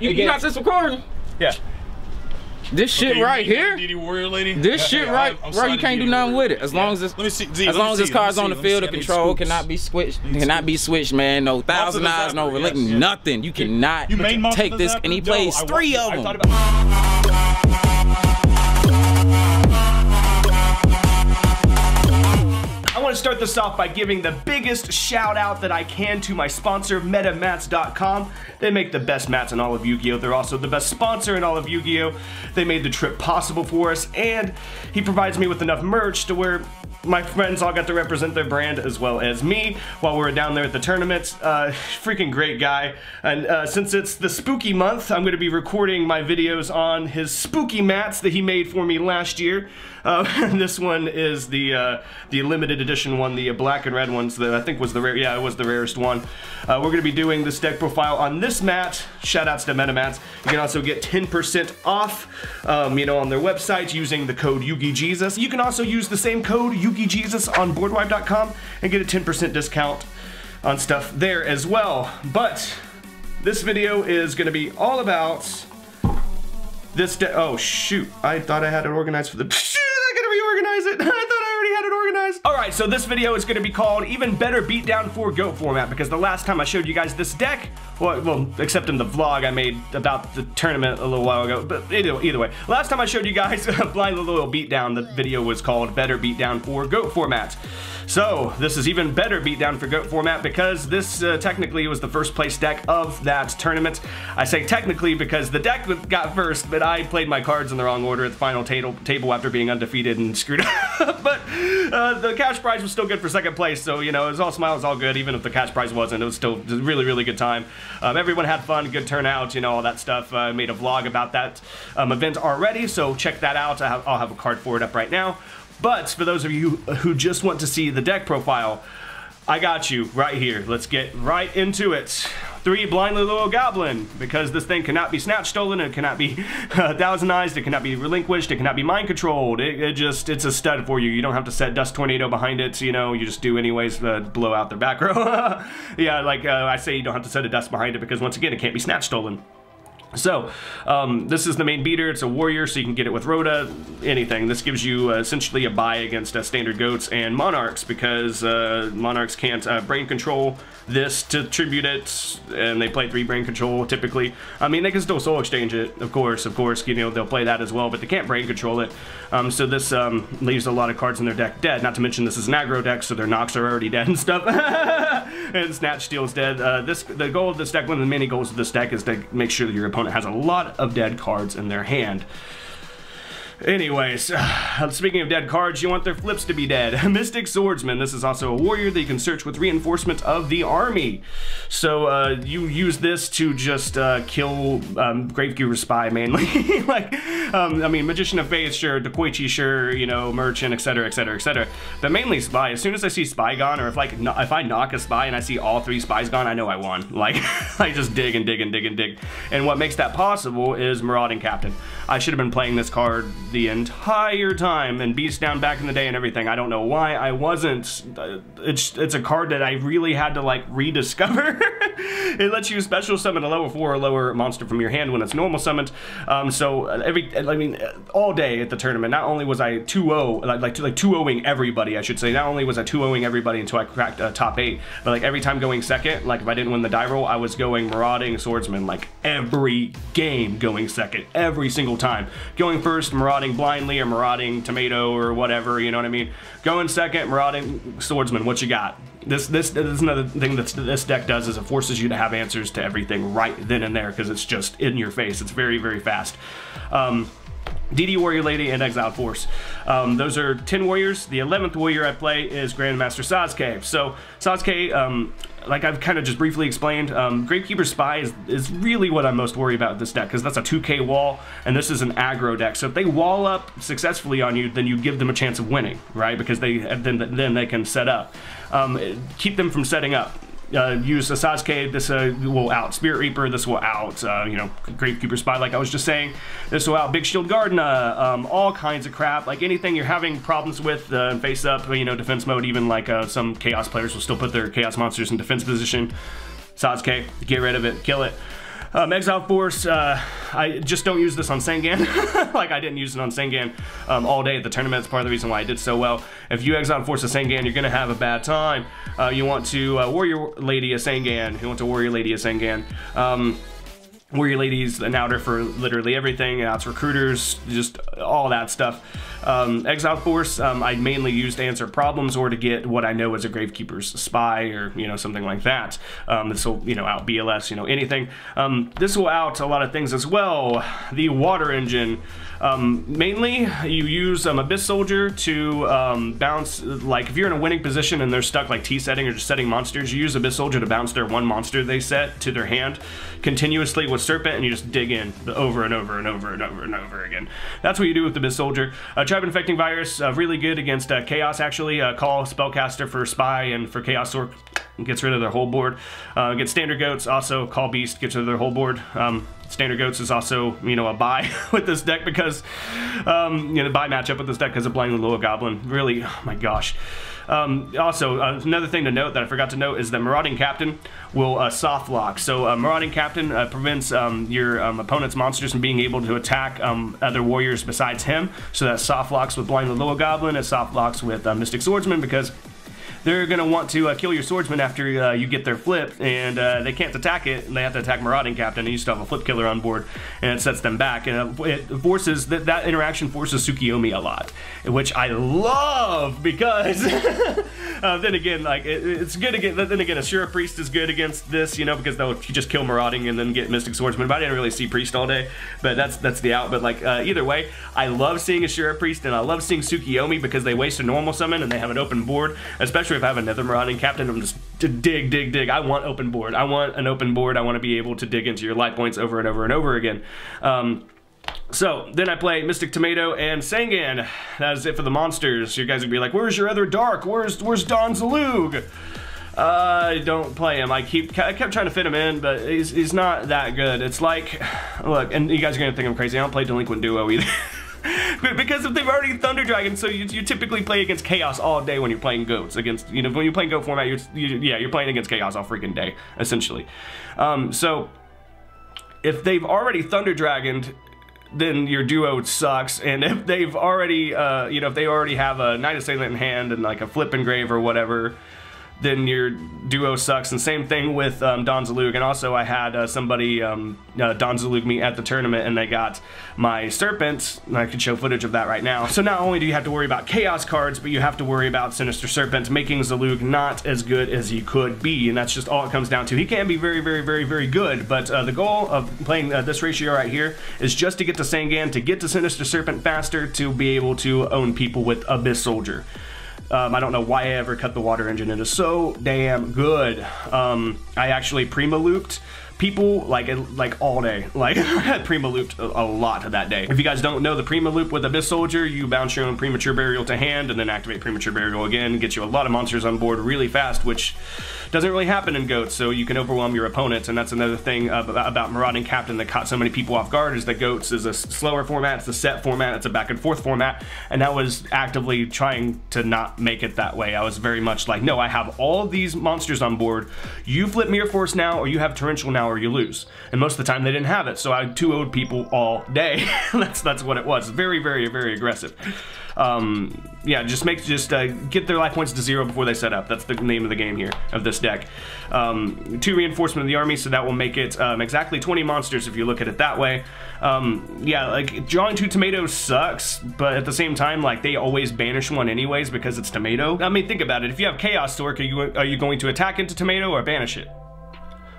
You, you got this recording? Yeah. This shit Okay, right here. DD Warrior lady. This Yeah, shit yeah, right, I'm- I'm bro. signed You can't to do DD nothing with it as Yeah. long as it's Let me see. Z, as long as see, this let car's on the field, see. the control cannot be switched. Cannot be switched, man. No thousand eyes, no zapper, relic, yes, yes. nothing. You cannot You take this, zapper? and he No, plays three want- of I them. To start this off by giving the biggest shout out that I can to my sponsor, MetaMats.com. They make the best mats in all of Yu-Gi-Oh! They're also the best sponsor in all of Yu-Gi-Oh! They made the trip possible for us, and he provides me with enough merch to where my friends all got to represent their brand as well as me while we were down there at the tournament. Uh, freaking great guy. And uh, since it's the spooky month, I'm going to be recording my videos on his spooky mats that he made for me last year. Uh, this one is the uh, the limited edition one, the black and red ones that I think was the rare. Yeah, it was the rarest one. Uh, we're going to be doing this deck profile on this mat. Shoutouts to MetaMats. You can also get 10% off, um, you know, on their website using the code YugiJesus. You can also use the same code YugiJesus on BoardWipe.com and get a 10% discount on stuff there as well. But this video is going to be all about this. Oh shoot! I thought I had it organized for the. Shoot! I gotta reorganize it. I thought already had it organized. All right, so this video is going to be called "Even Better Beatdown for Goat Format" because the last time I showed you guys this deck, well, well, except in the vlog I made about the tournament a little while ago. But either, either way, last time I showed you guys Blind Loyal Beatdown, the video was called "Better Beatdown for Goat Format." So this is even better beatdown for GOAT format because this uh, technically was the first place deck of that tournament. I say technically because the deck got first, but I played my cards in the wrong order at the final table, table after being undefeated and screwed up. but uh, the cash prize was still good for second place, so you know, it was all smiles, all good, even if the cash prize wasn't. It was still a really, really good time. Um, everyone had fun, good turnout, you know, all that stuff. I made a vlog about that um, event already, so check that out. I have, I'll have a card for it up right now. But for those of you who just want to see the deck profile, I got you right here. Let's get right into it. Three blindly loyal goblin because this thing cannot be snatched, stolen, it cannot be uh, thousandized, it cannot be relinquished, it cannot be mind controlled. It, it, just it's a stud for you. You don't have to set dust tornado behind it. You know, you just do anyways. Uh, blow out their back row. yeah, like uh, I say, you don't have to set a dust behind it because once again, it can't be snatched, stolen. So, um, this is the main beater. It's a warrior, so you can get it with Rota, anything. This gives you uh, essentially a buy against uh, standard goats and monarchs because uh, monarchs can't uh, brain control this to tribute it, and they play three brain control typically. I mean, they can still soul exchange it, of course, of course, you know, they'll play that as well, but they can't brain control it. Um, so this um, leaves a lot of cards in their deck dead, not to mention this is an aggro deck, so their knocks are already dead and stuff. and Snatch Steel's dead. Uh, this The goal of this deck, one of the many goals of this deck is to make sure that your opponent has a lot of dead cards in their hand. Anyways, speaking of dead cards, you want their flips to be dead. Mystic Swordsman. This is also a warrior that you can search with reinforcement of the army. So uh, you use this to just uh, kill um, Gravekeeper Spy mainly. like, um, I mean, Magician of Faith, sure, Dekoichi, sure, you know, Merchant, etc., etc., etc. But mainly Spy. As soon as I see Spy gone, or if like no, if I knock a Spy and I see all three Spies gone, I know I won. Like, I just dig and dig and dig and dig. And what makes that possible is Marauding Captain. I should have been playing this card the entire time and Beast Down back in the day and everything. I don't know why I wasn't. Uh, It's it's a card that I really had to like rediscover. it lets you special summon a level four or lower monster from your hand when it's normal summoned. Um, so uh, every I mean uh, all day at the tournament, not only was I 2-0 like like like 2-0ing everybody, I should say. Not only was I 2-0ing everybody until I cracked uh, top eight, but like every time going second, like if I didn't win the die roll, I was going marauding swordsman like every game going second, every single time. Going first, marauding blindly or marauding tomato or whatever, you know what I mean? Going second, marauding swordsman, what you got? This, this, this is another thing that this deck does is it forces you to have answers to everything right then and there because it's just in your face. It's very, very fast. Um, DD Warrior Lady and Exiled Force. Um, those are 10 warriors. The 11th warrior I play is Grandmaster Sasuke. So Sasuke, um, like I've kind of just briefly explained, um, Gravekeeper Spy is, is really what I'm most worried about this deck because that's a 2k wall and this is an aggro deck. So if they wall up successfully on you, then you give them a chance of winning, right? Because they then then they can set up. Um, keep them from setting up uh, use a Sasuke, this uh, will out Spirit Reaper, this will out, uh, you know, Gravekeeper Spy, like I was just saying. This will out Big Shield Gardener, um, all kinds of crap, like anything you're having problems with uh, face up, you know, defense mode, even like uh, some Chaos players will still put their Chaos monsters in defense position. Sasuke, get rid of it, kill it. Um, Exile Force, uh, I just don't use this on Sangan. like I didn't use it on Sangan um, all day at the tournament. It's part of the reason why I did so well. If you Exile Force a Sangan, you're gonna have a bad time. Uh, you want to uh, Warrior Lady a Sangan. You want to Warrior Lady a Sangan. Um, Warrior Ladies an outer for literally everything. Outs recruiters, just all that stuff. Um, Exile Force, um, I mainly use to answer problems or to get what I know as a Gravekeeper's spy or you know something like that. Um, this will you know out BLS, you know anything. Um, this will out a lot of things as well. The water engine. Um, mainly, you use um, Abyss Soldier to um, bounce, like if you're in a winning position and they're stuck like T-setting or just setting monsters, you use Abyss Soldier to bounce their one monster they set to their hand continuously with Serpent and you just dig in over and over and over and over and over again. That's what you do with the Abyss Soldier. Uh, Tribe Infecting Virus, uh, really good against uh, Chaos actually. Uh, call Spellcaster for Spy and for Chaos Sorc gets rid of their whole board. Uh, against Standard Goats, also Call Beast gets rid of their whole board. Um, Standard Goats is also, you know, a buy with this deck because, um, you know, buy matchup with this deck because of the Little Goblin. Really, oh my gosh. Um, also, uh, another thing to note that I forgot to note is that Marauding Captain will uh, soft lock. So uh, Marauding Captain uh, prevents um, your um, opponent's monsters from being able to attack um, other warriors besides him. So that soft locks with Blindly Loyal Goblin, it soft locks with uh, Mystic Swordsman because they're going to want to uh, kill your swordsman after uh, you get their flip, and uh, they can't attack it, and they have to attack Marauding Captain, and you still have a flip killer on board, and it sets them back, and it forces, that, that interaction forces Tsukiyomi a lot, which I love, because uh, then again, like, it, it's good again, then again, Ashura Priest is good against this, you know, because they'll just kill Marauding and then get Mystic Swordsman, but I didn't really see Priest all day, but that's that's the out, but like, uh, either way, I love seeing Ashura Priest, and I love seeing Tsukiyomi because they waste a normal summon, and they have an open board, especially if I have another Marauding Captain, I'm just to dig, dig, dig. I want open board. I want an open board. I want to be able to dig into your life points over and over and over again. Um, so then I play Mystic Tomato and Sangan. That is it for the monsters. You guys would be like, "Where's your other dark? Where's where's Don Zalug?" I uh, don't play him. I keep I kept trying to fit him in, but he's he's not that good. It's like, look, and you guys are gonna think I'm crazy. I don't play Delinquent Duo either. because if they've already Thunder Dragon, so you, you, typically play against Chaos all day when you're playing Goats. Against, you know, when you're playing Goat format, you're, you, yeah, you're playing against Chaos all freaking day, essentially. Um, so, if they've already Thunder Dragoned, then your duo sucks. And if they've already, uh, you know, if they already have a Night Assailant in hand and like a Flip Engrave or whatever, then your duo sucks. And same thing with um, Don Zalug. And also, I had uh, somebody, um, uh, Don Zalug, me at the tournament, and they got my Serpent. And I could show footage of that right now. So not only do you have to worry about Chaos cards, but you have to worry about Sinister Serpent, making Zalug not as good as he could be. And that's just all it comes down to. He can be very, very, very, very good, but uh, the goal of playing uh, this ratio right here is just to get to Sangan, to get to Sinister Serpent faster, to be able to own people with Abyss Soldier. Um, I don't know why I ever cut the water engine. It is so damn good. Um, I actually prima looped people like like all day. Like I had Prima looped a, a, lot that day. If you guys don't know the Prima loop with Abyss Soldier, you bounce your own Premature Burial to hand and then activate Premature Burial again, get you a lot of monsters on board really fast, which doesn't really happen in Goats, so you can overwhelm your opponents, and that's another thing about, Marauding Captain that caught so many people off guard is that Goats is a slower format, it's a set format, it's a back and forth format, and I was actively trying to not make it that way. I was very much like, no, I have all these monsters on board, you flip Mirror Force now, or you have Torrential now, or you lose. And most of the time they didn't have it, so I 2 people all day. that's that's what it was. Very, very, very aggressive. Um, yeah, just make just uh, get their life points to zero before they set up. That's the name of the game here of this deck. Um, two reinforcement of the army, so that will make it um, exactly 20 monsters if you look at it that way. Um, yeah, like drawing two tomatoes sucks, but at the same time, like they always banish one anyways because it's tomato. I mean, think about it. If you have Chaos Sorc, are you are you going to attack into tomato or banish it?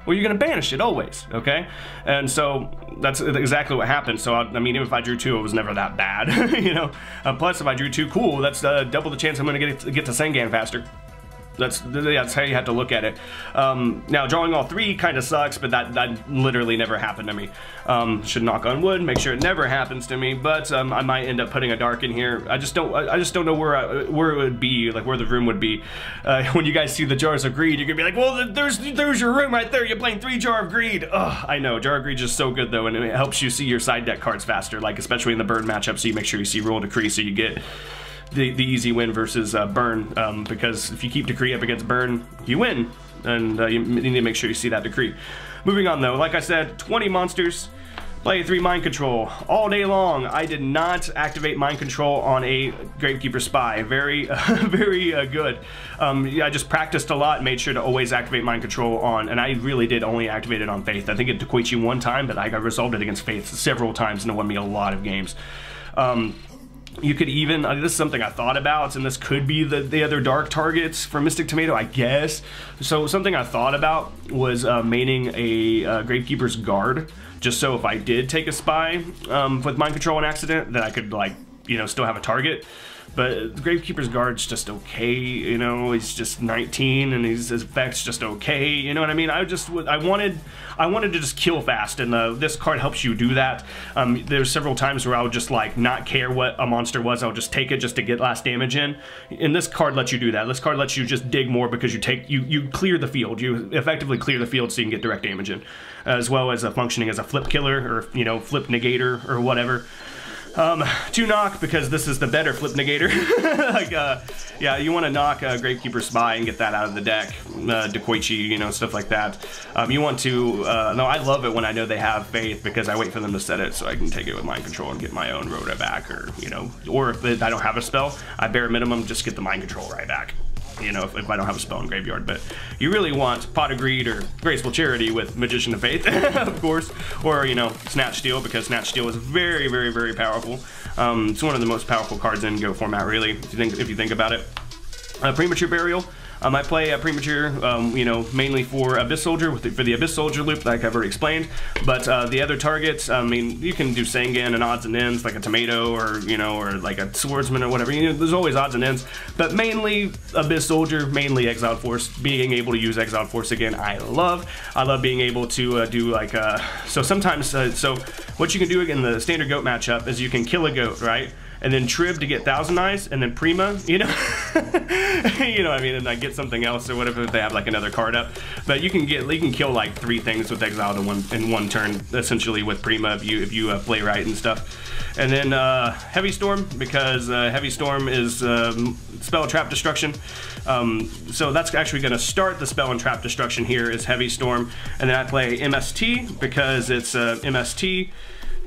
Well, you're going to banish it always, okay? And so that's exactly what happened. So, I, I mean, if I drew two, it was never that bad, you know? Uh, plus, if I drew two, cool, that's uh, double the chance I'm going to get, get to Sangan faster. That's that's how you have to look at it. Um, now drawing all three kind of sucks, but that that literally never happened to me. Um, should knock on wood, make sure it never happens to me. But um, I might end up putting a dark in here. I just don't I just don't know where I, where it would be, like where the room would be. Uh, when you guys see the jars of greed, you're gonna be like, well, there's there's your room right there. You're playing three jar of greed. Ugh, I know jar of greed is so good though, and it helps you see your side deck cards faster. Like especially in the burn matchup, so you make sure you see Royal Decree, so you get the, the easy win versus uh, Burn, um, because if you keep Decree up against Burn, you win, and uh, you need to make sure you see that Decree. Moving on though, like I said, 20 monsters. Play three mind control all day long. I did not activate mind control on a Gravekeeper spy. Very, uh, very uh, good. Um, yeah, I just practiced a lot, made sure to always activate mind control on, and I really did only activate it on Faith. I think it Dekoichi one time, but I got resolved it against Faith several times, and it won me a lot of games. Um, you could even, this is something I thought about, and this could be the, the other dark targets for Mystic Tomato, I guess. So something I thought about was uh, maining a uh, Gravekeeper's Guard just so if I did take a spy um, with mind control on accident, that I could like you know still have a target. But Gravekeeper's Guard's just okay, you know. He's just 19, and his effects just okay. You know what I mean? I just I wanted I wanted to just kill fast, and uh, this card helps you do that. Um, there's several times where I would just like not care what a monster was. I would just take it just to get last damage in. And this card lets you do that. This card lets you just dig more because you take you you clear the field. You effectively clear the field so you can get direct damage in, as well as functioning as a flip killer or you know flip negator or whatever. Um, two knock because this is the better flip negator. like, uh, yeah, you want to knock uh, Gravekeeper Spy and get that out of the deck. Uh, Dekoichi, you know, stuff like that. Um, you want to, uh, no, I love it when I know they have Faith because I wait for them to set it so I can take it with Mind Control and get my own Rota back or, you know, or if I don't have a spell, I bare minimum just get the Mind Control right back you know, if, if, I don't have a spell in graveyard. But you really want Pot of Greed or Graceful Charity with Magician of Faith, of course, or, you know, Snatch Steal, because Snatch Steal is very, very, very powerful. Um, it's one of the most powerful cards in Goat format, really, if you think, if you think about it. Uh, Premature Burial, um, I play a premature, um, you know, mainly for Abyss Soldier with the, for the Abyss Soldier loop, like I've already explained. But uh, the other targets, I mean, you can do Sangan and odds and ends, like a tomato or you know, or like a swordsman or whatever. You know, there's always odds and ends. But mainly Abyss Soldier, mainly Exiled Force. Being able to use Exiled Force again, I love. I love being able to uh, do like uh, so sometimes. Uh, so what you can do in the standard goat matchup is you can kill a goat, right? And then Trib to get Thousand Eyes, and then Prima, you know, you know, I mean, and like get something else or whatever if they have like another card up. But you can get, you can kill like three things with Exile in one in one turn, essentially with Prima if you if you uh, play right and stuff. And then uh, Heavy Storm because uh, Heavy Storm is um, spell trap destruction. Um, so that's actually going to start the spell and trap destruction here is Heavy Storm, and then I play MST because it's uh, MST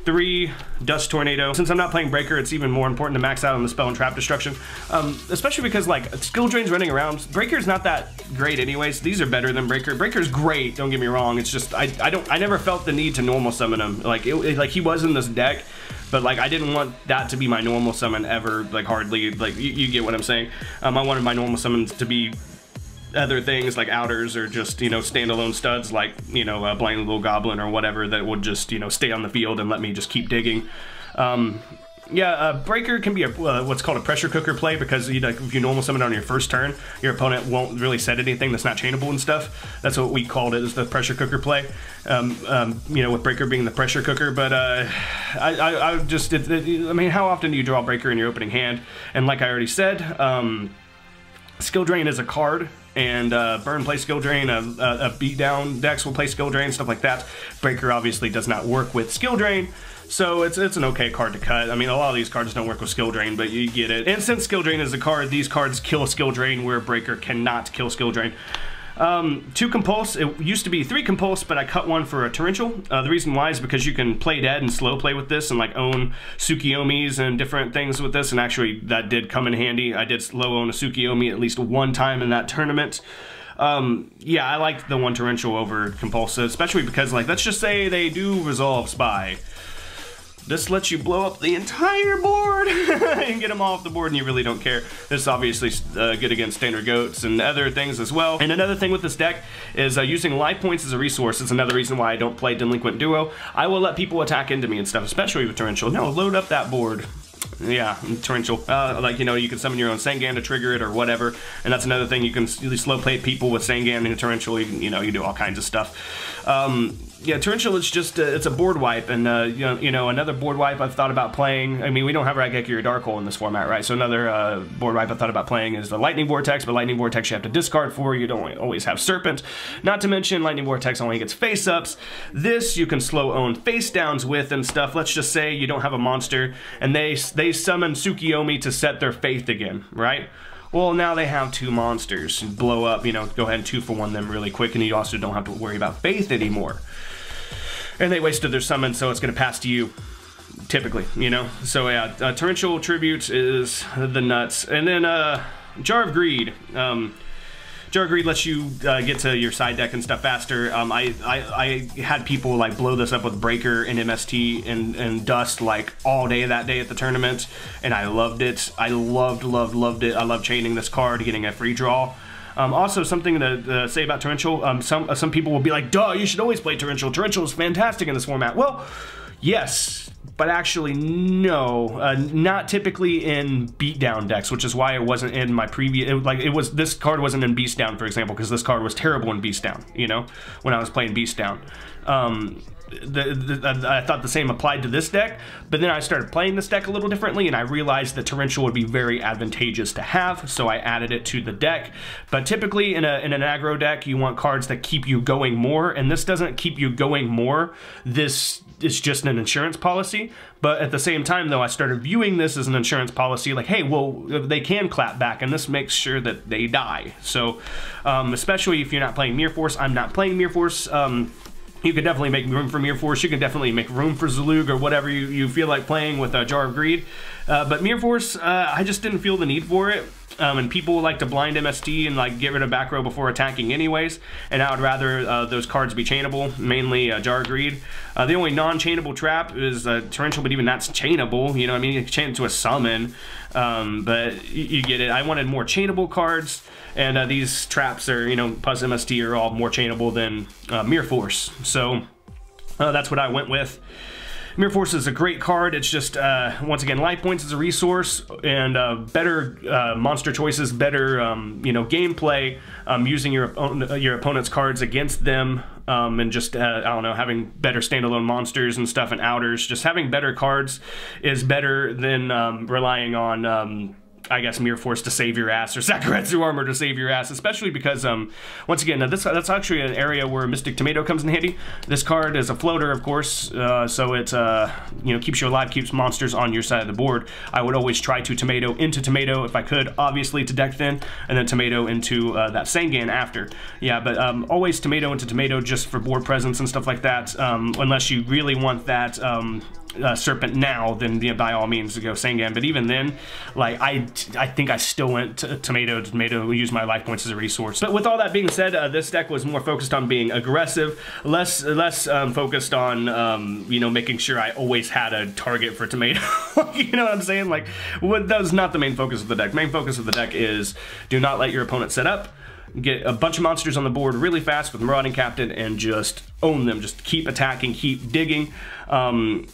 three Dust Tornado. Since I'm not playing Breaker, it's even more important to max out on the spell and trap destruction. Um, especially because like skill drains running around. Breaker's not that great anyways. These are better than Breaker. Breaker's great, don't get me wrong. It's just I, I don't I never felt the need to normal summon him. Like it, it, like he was in this deck, but like I didn't want that to be my normal summon ever. Like hardly like you, you get what I'm saying. Um, I wanted my normal summons to be other things like outers or just you know standalone studs like you know a blindly loyal goblin or whatever that would just you know stay on the field and let me just keep digging. Um, yeah, a breaker can be a, uh, what's called a pressure cooker play because you know, if you normal summon on your first turn, your opponent won't really set anything that's not chainable and stuff. That's what we called it, is the pressure cooker play. Um, um, you know, with breaker being the pressure cooker. But uh, I, I, I, just, it, it, I mean, how often do you draw breaker in your opening hand? And like I already said, um, skill drain is a card and uh, burn play skill drain, a, a, a beat down decks will play skill drain, stuff like that. Breaker obviously does not work with skill drain, so it's it's an okay card to cut. I mean, a lot of these cards don't work with skill drain, but you get it. And since skill drain is a card, these cards kill skill drain where breaker cannot kill skill drain. Um, two compulse. It used to be three compulse, but I cut one for a torrential. Uh, the reason why is because you can play dead and slow play with this and like own Tsukiyomis and different things with this. And actually, that did come in handy. I did slow own a Tsukiyomi at least one time in that tournament. Um, yeah, I liked the one torrential over compulsive, especially because like let's just say they do resolve spy. This lets you blow up the entire board and get them all off the board and you really don't care. This is obviously uh, good against standard goats and other things as well. And another thing with this deck is uh, using life points as a resource is another reason why I don't play Delinquent Duo. I will let people attack into me and stuff, especially with Torrential. No, load up that board. Yeah, torrential. Uh, like, you know, you can summon your own Sangan to trigger it or whatever. And that's another thing. You can slow play people with Sangan and torrential. You, can, you know, you do all kinds of stuff. Um, yeah, torrential is just uh, it's a board wipe, and uh, you know, you know another board wipe I've thought about playing. I mean, we don't have Raigeki or Dark Hole in this format, right? So another uh, board wipe I thought about playing is the Lightning Vortex, but Lightning Vortex you have to discard for. You don't always have Serpent. Not to mention Lightning Vortex only gets face ups. This you can slow own face downs with and stuff. Let's just say you don't have a monster, and they they summon Tsukiyomi to set their faith again, right? Well, now they have two monsters. Blow up, you know, go ahead and two for one them really quick, and you also don't have to worry about Faith anymore. And they wasted their summon, so it's going to pass to you typically, you know. So yeah, uh, torrential tribute is the nuts, and then uh, jar of greed. Um, jar of greed lets you uh, get to your side deck and stuff faster. Um, I, I I had people like blow this up with breaker and MST and and dust like all day that day at the tournament, and I loved it. I loved loved loved it. I love chaining this card, getting a free draw. Um, also, something to say about Torrential, um, some uh, some people will be like, duh, you should always play Torrential. Torrential is fantastic in this format. Well, yes, but actually no, uh, not typically in beatdown decks, which is why it wasn't in my previous. It, like it was, this card wasn't in beast down, for example, because this card was terrible in beast down. You know, when I was playing beast down. Um, the, the, I thought the same applied to this deck, but then I started playing this deck a little differently, and I realized that Torrential would be very advantageous to have, so I added it to the deck. But typically in, a, in an aggro deck, you want cards that keep you going more, and this doesn't keep you going more. This is just an insurance policy. But at the same time, though, I started viewing this as an insurance policy, like, hey, well, they can clap back, and this makes sure that they die. So, um, especially if you're not playing Mirror Force, I'm not playing Mirror Force. Um, you could definitely make room for Mirror Force. You can definitely make room for Zalug or whatever you, you feel like playing with a Jar of Greed. Uh, but Mirror Force, uh, I just didn't feel the need for it. Um, and people like to blind MST and like get rid of back row before attacking anyways. And I would rather uh, those cards be chainable, mainly uh, Jar of Greed. Uh, the only non-chainable trap is uh, Torrential, but even that's chainable. You know, I mean, you can chain it to a summon, um, but you, get it. I wanted more chainable cards, and uh, these traps are, you know, Puzz MST are all more chainable than uh, Mirror Force. So that's what I went with. Mirror Force is a great card. It's just, uh, once again, life points is a resource and uh, better uh, monster choices, better, um, you know, gameplay, um, using your, your opponent's cards against them, um, and just, uh, I don't know, having better standalone monsters and stuff and outers. Just having better cards is better than um, relying on um, I guess Mirror Force to save your ass or Sakuretsu Armor to save your ass, especially because um, once again, this that's actually an area where Mystic Tomato comes in handy. This card is a floater, of course, uh, so it uh, you know keeps you alive, keeps monsters on your side of the board. I would always try to Tomato into Tomato if I could, obviously to deck thin, and then Tomato into uh, that Sangan after. Yeah, but um, always Tomato into Tomato just for board presence and stuff like that, um, unless you really want that um, uh, Serpent now, then you know, by all means to go Sangan. But even then, like I, I think I still went to Tomato. Tomato use my life points as a resource. But with all that being said, uh, this deck was more focused on being aggressive, less less um, focused on um, you know making sure I always had a target for Tomato. you know what I'm saying? Like what, that was not the main focus of the deck. Main focus of the deck is do not let your opponent set up get a bunch of monsters on the board really fast with Marauding Captain and just own them. Just keep attacking, keep digging. Um,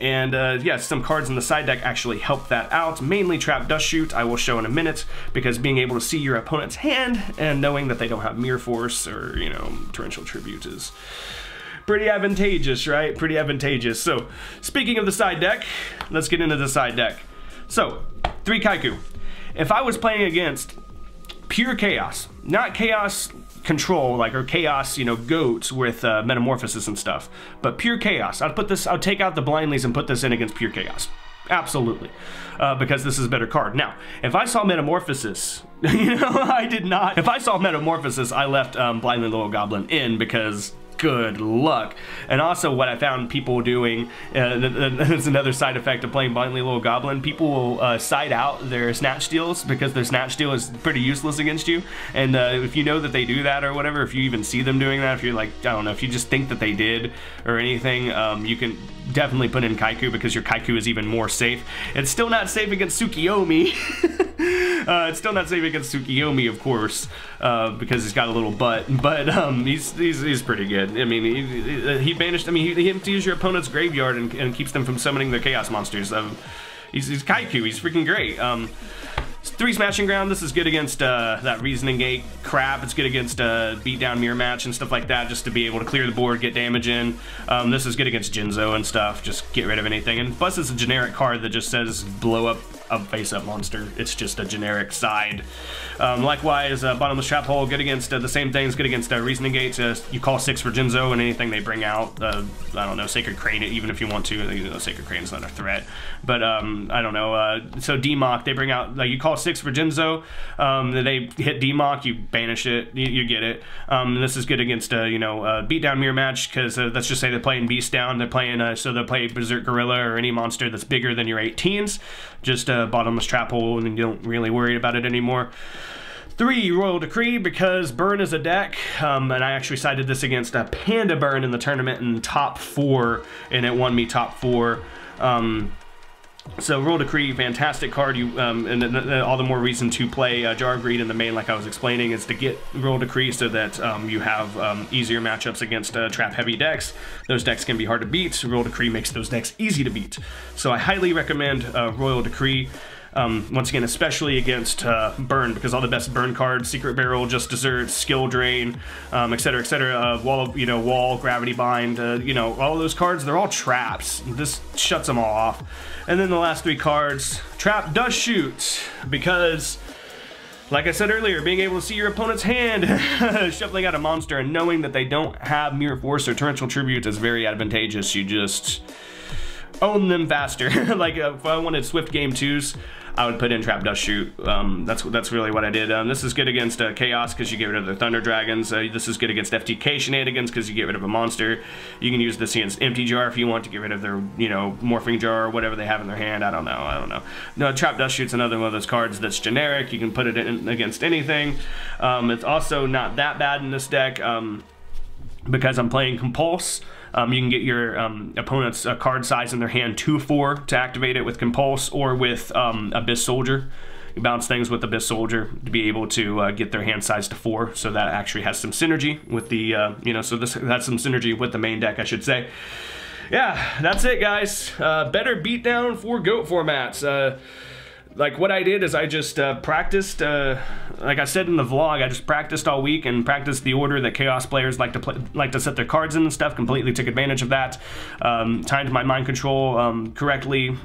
and uh, yeah, some cards in the side deck actually help that out. Mainly Trap Dust Shoot, I will show in a minute, because being able to see your opponent's hand and knowing that they don't have Mirror Force or, you know, Torrential Tribute is pretty advantageous, right? Pretty advantageous. So, speaking of the side deck, let's get into the side deck. So, three Kycoo. If I was playing against pure Chaos, not Chaos control, like or chaos, you know, goats with uh, metamorphosis and stuff. But pure chaos. I'd put this. I'd take out the blindlies and put this in against pure chaos. Absolutely, uh, because this is a better card. Now, if I saw Metamorphosis, you know, I did not. If I saw Metamorphosis, I left um, Blindly Loyal Goblin in because good luck. And also what I found people doing, uh, that's another side effect of playing Blindly Loyal Goblin, people will uh, side out their snatch steals because their snatch steal is pretty useless against you. And uh, if you know that they do that or whatever, if you even see them doing that, if you're like, I don't know, if you just think that they did or anything, um, you can definitely put in Kycoo because your Kycoo is even more safe. It's still not safe against Tsukiyomi. uh, it's still not safe against Tsukiyomi, of course, uh, because he's got a little butt, but um, he's, he's, he's pretty good. I mean, he, he banished, I mean, he, he empties your opponent's graveyard and, and keeps them from summoning their Chaos Monsters. Um, he's, he's Kycoo, he's freaking great. Um, Three Smashing Ground, this is good against uh, that Reasoning Gate crap. It's good against uh, Beatdown Mirror Match and stuff like that, just to be able to clear the board, get damage in. Um, this is good against Jinzo and stuff, just get rid of anything. And plus it's a generic card that just says blow up a face-up monster. It's just a generic side. Um, likewise, uh, Bottomless Trap Hole, good against uh, the same things, good against uh, Reasoning Gates. Uh, you call six for Jinzo and anything they bring out. Uh, I don't know, Sacred Crane, even if you want to. You know, Sacred Crane's not a threat. But um, I don't know. Uh, so DMOC, they bring out, like you call six for Jinzo, um, they hit DMOC, you banish it, you, you get it. Um, this is good against, you know, uh, beatdown mirror match, because let's just say they're playing Beast Down, they're playing, so they'll play Berserk Gorilla or any monster that's bigger than your 18s. Just bottomless trap hole, and you don't really worry about it anymore. Three, Royal Decree, because Burn is a deck, um, and I actually sided this against a Panda Burn in the tournament in top four, and it won me top four. Um, so Royal Decree, fantastic card. You um, and, and, all the more reason to play uh, Jar Greed in the main, like I was explaining, is to get Royal Decree so that um, you have um, easier matchups against uh, trap heavy decks. Those decks can be hard to beat. Royal Decree makes those decks easy to beat. So I highly recommend uh, Royal Decree. Um, once again, especially against uh, Burn, because all the best Burn cards, Secret Barrel, Just Desserts, Skill Drain, um, etc., etc., uh, Wall, you know, Wall, Gravity Bind, uh, you know, all those cards, they're all traps. This shuts them all off. And then the last three cards, Trap Dust Shoot, because like I said earlier, being able to see your opponent's hand shuffling out a monster and knowing that they don't have Mirror Force or Torrential Tribute is very advantageous. You just own them faster. like uh, if I wanted Swift Game 2s, I would put in Trap Dust Shoot. Um, that's that's really what I did. Um, this is good against uh, Chaos because you get rid of the Thunder Dragons. Uh, this is good against FTK Shenanigans because you get rid of a monster. You can use this against Empty Jar if you want to get rid of their, you know, Morphing Jar or whatever they have in their hand. I don't know. I don't know. No, Trap Dust Shoot's another one of those cards that's generic. You can put it in against anything. Um, it's also not that bad in this deck um, because I'm playing Compulse. Um, you can get your um, opponent's uh, card size in their hand 2-4 to activate it with Compulse or with um, Abyss Soldier. You bounce things with Abyss Soldier to be able to uh, get their hand size to 4, so that actually has some synergy with the, uh, you know, so this has some synergy with the main deck, I should say. Yeah, that's it, guys. Uh, better beatdown for GOAT formats uh, like what I did is I just uh, practiced, uh, like I said in the vlog, I just practiced all week and practiced the order that Chaos players like to play, like to set their cards in and stuff. Completely took advantage of that. Um, timed my mind control um, correctly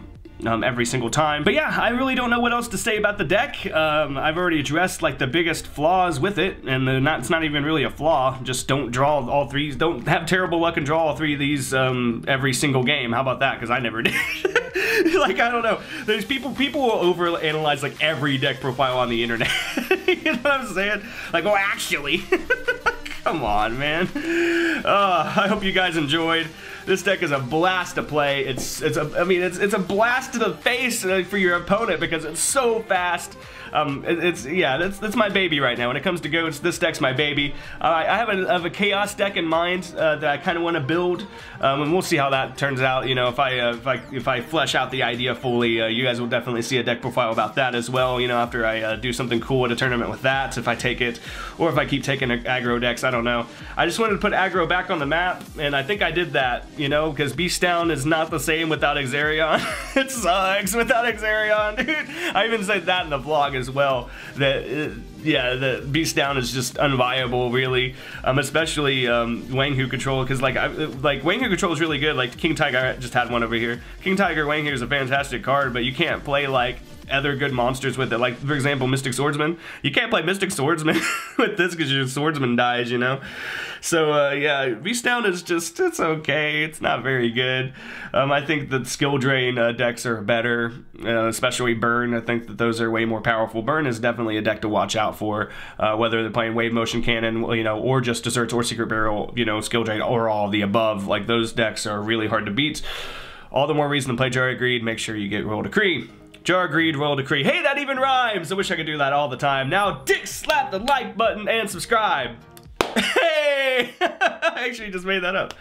um, every single time. But yeah, I really don't know what else to say about the deck. Um, I've already addressed like the biggest flaws with it, and not, it's not even really a flaw. Just don't draw all three. Don't have terrible luck and draw all three of these um, every single game. How about that? Because I never did. like I don't know. There's people people will overanalyze like every deck profile on the internet. you know what I'm saying? Like, oh, actually. Come on, man. Uh, I hope you guys enjoyed. This deck is a blast to play. It's it's a I mean it's it's a blast to the face uh, for your opponent because it's so fast. Um, it, it's yeah, that's that's my baby right now. When it comes to goats, this deck's my baby. Uh, I have a, have a chaos deck in mind uh, that I kind of want to build, um, and we'll see how that turns out. You know, if I uh, if I if I flesh out the idea fully, uh, you guys will definitely see a deck profile about that as well. You know, after I uh, do something cool at a tournament with that, if I take it, or if I keep taking aggro decks, I don't know. I just wanted to put aggro back on the map, and I think I did that. You know, because Beast Down is not the same without Exarion. it sucks without Exarion, dude. I even said that in the vlog as as well. That uh, yeah, the Beast Down is just unviable, really. Um, especially um, Wang Hu Control, because like I, like Wanghu Control is really good. Like King Tiger just had one over here. King Tiger Wang Hu is a fantastic card, but you can't play like other good monsters with it. Like, for example, Mystic Swordsman. You can't play Mystic Swordsman with this because your swordsman dies, you know? So, uh, yeah, Beast Down is just, it's okay. It's not very good. Um, I think that Skill Drain uh, decks are better, uh, especially Burn. I think that those are way more powerful. Burn is definitely a deck to watch out for, uh, whether they're playing Wave Motion Cannon, you know, or just Desserts or Secret Barrel, you know, Skill Drain, or all the above. Like, those decks are really hard to beat. All the more reason to play Jar Greed. Make sure you get Royal Decree. Jar Greed, Royal Decree. Hey, that even rhymes! I wish I could do that all the time. Now, dick slap the like button and subscribe. Hey! I actually just made that up.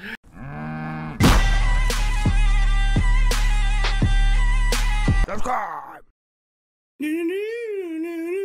Subscribe!